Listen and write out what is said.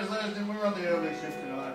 guys last and we're on the early shift tonight.